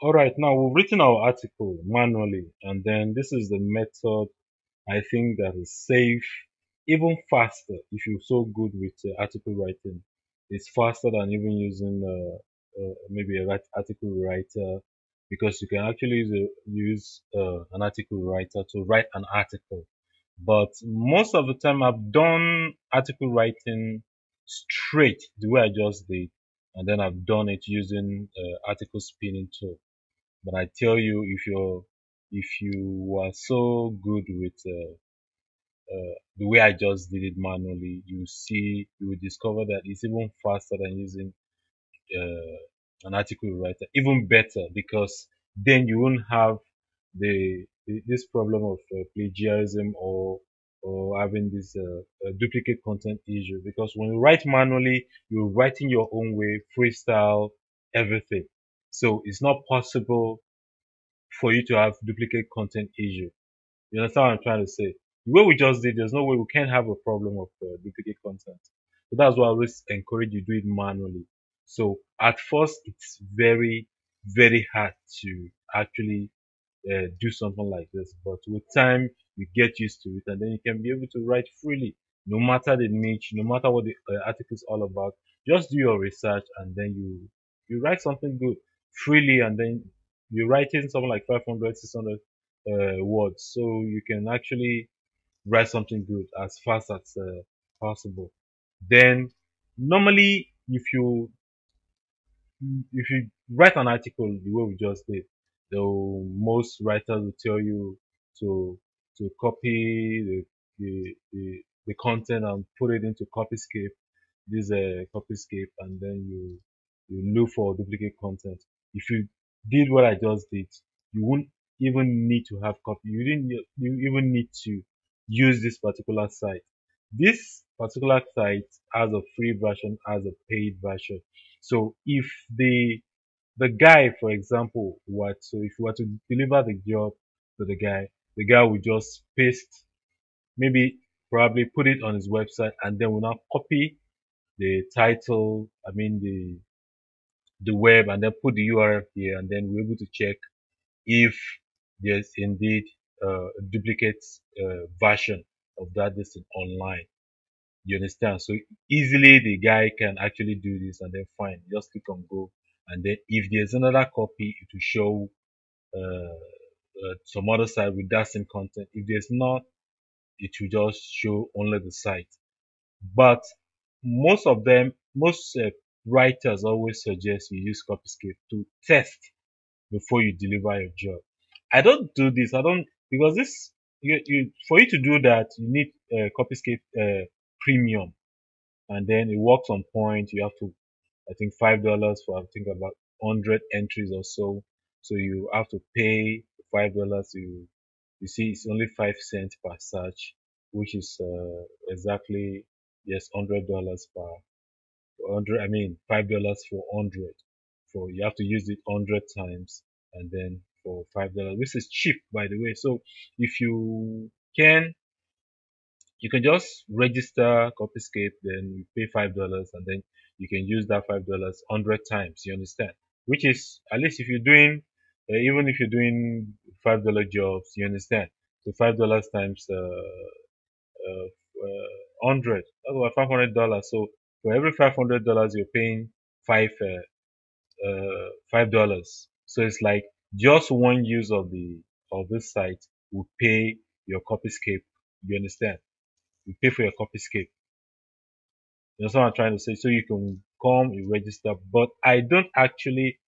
All right, now we've written our article manually, and then this is the method I think that is safe, even faster if you're so good with uh, article writing. It's faster than even using uh, uh, maybe a article writer because you can actually use, use uh, an article writer to write an article. But most of the time, I've done article writing straight the way I just did, and then I've done it using uh, article spinning tool. But I tell you, if you're if you are so good with uh, uh, the way I just did it manually, you see, you will discover that it's even faster than using uh, an article writer, even better because then you won't have the, this problem of uh, plagiarism or or having this uh, duplicate content issue because when you write manually, you're writing your own way, freestyle, everything. So it's not possible for you to have duplicate content issue. You understand what I'm trying to say? The way we just did, there's no way we can have a problem of uh, duplicate content. So that's why I always encourage you to do it manually. So at first, it's very, very hard to actually uh, do something like this. But with time, you get used to it, and then you can be able to write freely, no matter the niche, no matter what the uh, article is all about. Just do your research, and then you you write something good freely, and then you're writing something like 500, 600 uh, words, so you can actually write something good as fast as uh, possible. Then normally, if you if you write an article the way we just did, though most writers will tell you to to copy the the, the, the content and put it into copyscape this uh, copyscape and then you you look for duplicate content if you did what i just did you won't even need to have copy you didn't you even need to use this particular site. This particular site has a free version has a paid version. So if the the guy, for example, what so if you were to deliver the job to the guy, the guy will just paste, maybe probably put it on his website, and then will now copy the title, I mean the the web, and then put the URL here, and then we're able to check if there's indeed uh, a duplicate uh, version of that listing online. You understand? So easily the guy can actually do this, and then fine, just click on go and then if there's another copy it will show uh, uh, some other site with that same content if there's not it will just show only the site but most of them most uh, writers always suggest you use copyscape to test before you deliver your job i don't do this i don't because this you, you for you to do that you need uh, copyscape uh, premium and then it works on point you have to I think five dollars for I think about hundred entries or so. So you have to pay five dollars. You you see it's only five cents per search, which is uh, exactly yes hundred dollars per hundred. I mean five dollars for hundred. For you have to use it hundred times, and then for five dollars, which is cheap by the way. So if you can you can just register Copyscape, then you pay five dollars, and then you can use that five dollars hundred times. You understand? Which is at least if you're doing, uh, even if you're doing five dollar jobs, you understand? So five dollars times uh, uh, uh hundred, that's about five hundred dollars. So for every five hundred dollars, you're paying five uh, uh, five dollars. So it's like just one use of the of this site will pay your Copyscape. You understand? You pay for your Copyscape. That's what I'm trying to say. So you can come, you register, but I don't actually,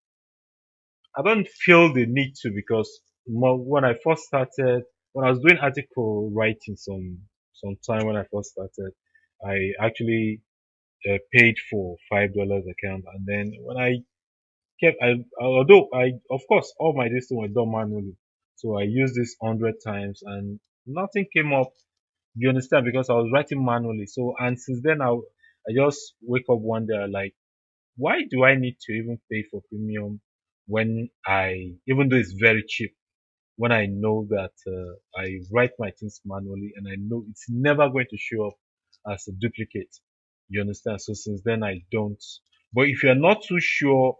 I don't feel the need to because when I first started, when I was doing article writing some some time when I first started, I actually uh, paid for five dollars account, and then when I kept, I although I of course all my distance were done manually, so I used this hundred times and nothing came up. You understand? Because I was writing manually. So and since then I I just wake up one day like, why do I need to even pay for premium when I, even though it's very cheap, when I know that uh, I write my things manually and I know it's never going to show up as a duplicate. You understand? So since then I don't. But if you're not too sure,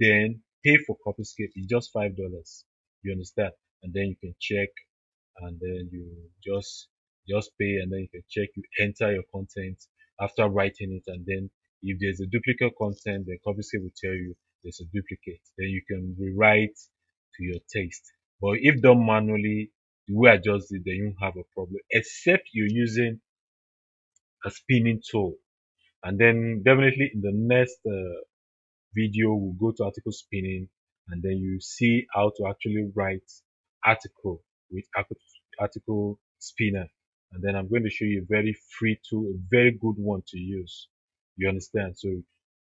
then pay for Copyscape. It's just five dollars. You understand? And then you can check, and then you just just pay, and then you can check. You enter your content after writing it, and then if there's a duplicate content, then Copyscape will tell you there's a duplicate. Then you can rewrite to your taste. But if done manually, the way I just did, then you have a problem. Except you're using a spinning tool. And then definitely in the next uh, video, we'll go to article spinning and then you see how to actually write article with article spinner. And then I'm going to show you a very free tool, a very good one to use. You understand? So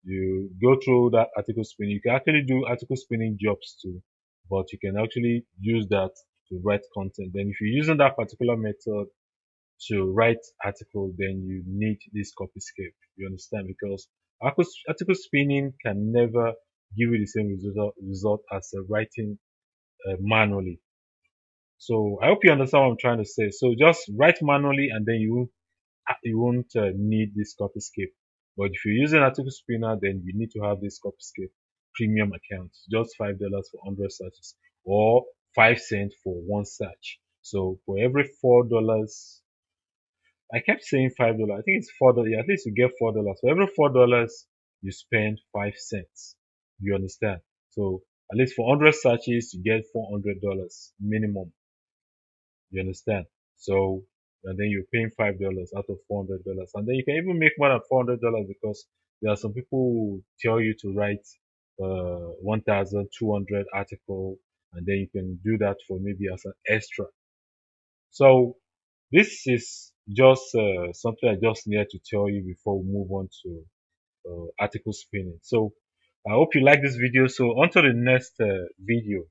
you go through that article spinning. You can actually do article spinning jobs too, but you can actually use that to write content. Then if you're using that particular method to write article, then you need this Copyscape. You understand? Because article spinning can never give you the same result, result as uh, writing uh, manually. So I hope you understand what I'm trying to say. So just write manually and then you you won't uh, need this Copyscape. But if you're using article spinner, then you need to have this Copyscape premium account. Just five dollars for hundred searches, or five cents for one search. So for every four dollars, I kept saying five dollars. I think it's four dollars. At least you get four dollars. For every four dollars, you spend five cents. You understand? So at least for hundred searches, you get four hundred dollars minimum. You understand? So and then you're paying five dollars out of four hundred dollars, and then you can even make more than four hundred dollars because there are some people who tell you to write uh, 1,200 article, and then you can do that for maybe as an extra. So this is just uh, something I just needed to tell you before we move on to uh, article spinning. So I hope you like this video. So to the next uh, video.